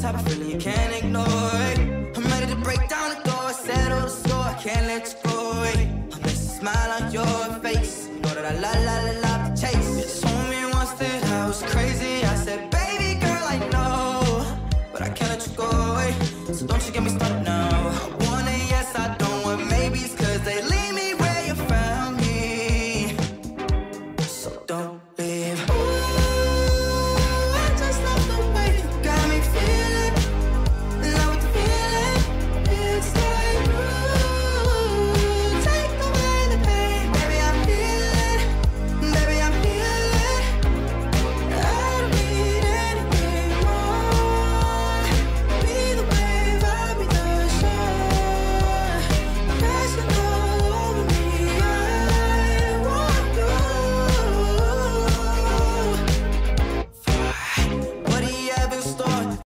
type of feeling you can't ignore. I'm ready to break down the door, settle the score, I can't let you go away. I miss just a smile on your face, you know that I la la la la to chase. You told me once that I was crazy, I said, baby girl, I know, but I can't let you go away. So don't you get me started.